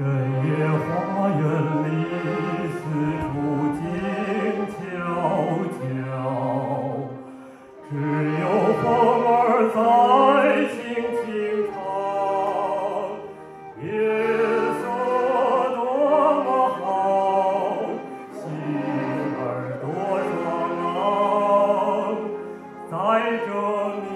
深夜花园里，四处静悄悄，只有风儿在轻轻唱。夜色多么好，心儿多爽朗，在这迷